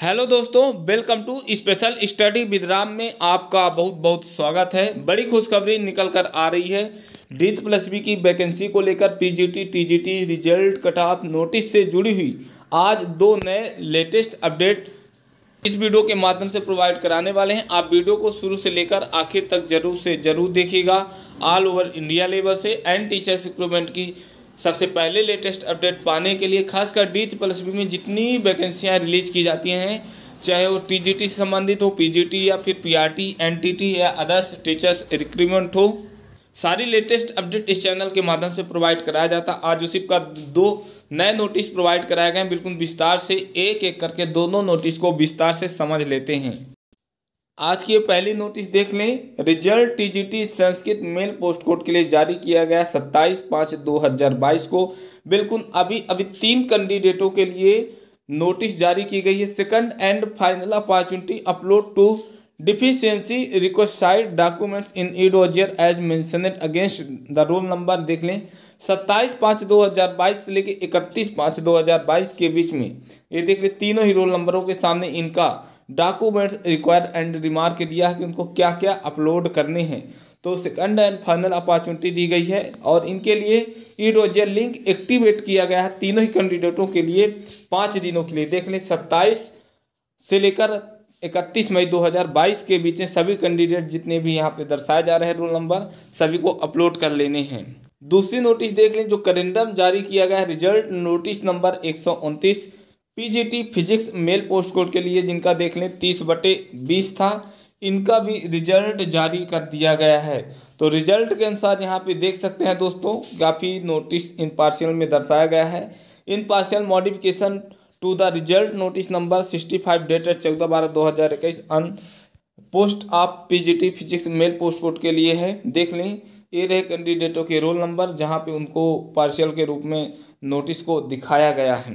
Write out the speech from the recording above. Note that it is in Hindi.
हेलो दोस्तों, welcome to special study with Ram में आपका बहुत बहुत स्वागत है। बड़ी खुशखबरी निकल कर आ रही है। डीथ प्लस बी की वैकेंसी को लेकर PGT TGT result cut off notice से जुड़ी हुई। आज दो नए लेटेस्ट अपडेट इस वीडियो के माध्यम से प्रोवाइड कराने वाले हैं। आप वीडियो को शुरू से लेकर आखिर तक ज़रूर से ज़रूर देखिएगा। ऑल ओवर इंडिया लेवल से एंड टीचर्स रिक्रूटमेंट की सबसे पहले लेटेस्ट अपडेट पाने के लिए खासकर डी प्लस बी में जितनी वैकेंसियाँ रिलीज़ की जाती हैं, चाहे वो टीजीटी से संबंधित हो पीजीटी या फिर पीआरटी एनटीटी या अदर्स टीचर्स रिक्रूटमेंट हो, सारी लेटेस्ट अपडेट इस चैनल के माध्यम से प्रोवाइड कराया जाता। आज उसी का दो नए नोटिस प्रोवाइड कराए गए बिल्कुल विस्तार से एक एक करके दोनों नोटिस को विस्तार से समझ लेते हैं। आज की पहली नोटिस देख लें। Result TGT Sanskrit male post code के लिए जारी किया गया सत्ताईस पाँच दो हज़ार बाईस को। बिल्कुल अभी अभी तीन कैंडिडेटों के लिए नोटिस जारी की गई है। Second and final opportunity upload to deficiency requested documents in e dossier as mentioned against the roll number देख लें। सत्ताईस पाँच दो हज़ार बाईस से लेकर इकतीस पाँच दो हज़ार बाईस के बीच में। ये देख लें, तीनों ही रोल नंबरों के सामने इनका डॉक्यूमेंट्स रिक्वायर एंड रिमार्क दिया है कि उनको क्या क्या अपलोड करने हैं। तो सेकंड एंड फाइनल अपॉर्चुनिटी दी गई है और इनके लिए ई रोजर लिंक एक्टिवेट किया गया है तीनों ही कैंडिडेटों के लिए पाँच दिनों के लिए। देख लें, सत्ताईस से लेकर इकतीस मई 2022 के बीच में सभी कैंडिडेट जितने भी यहाँ पे दर्शाए जा रहे हैं रोल नंबर, सभी को अपलोड कर लेने हैं। दूसरी नोटिस देख लें, जो करेंडम जारी किया गया है, रिज़ल्ट नोटिस नंबर एक PGT physics male post code के लिए जिनका देख लें, तीस बटे बीस था, इनका भी रिज़ल्ट जारी कर दिया गया है। तो रिज़ल्ट के अनुसार यहाँ पे देख सकते हैं दोस्तों, काफ़ी नोटिस इन पार्शियल में दर्शाया गया है। In partial modification to the result notice number sixty five dated चौदह बारह दो हज़ार इक्कीस on post of PGT physics male post code के लिए है। देख लें, ये रहे कैंडिडेटों के रोल नंबर जहाँ पे उनको पार्शियल के रूप में नोटिस को दिखाया गया है।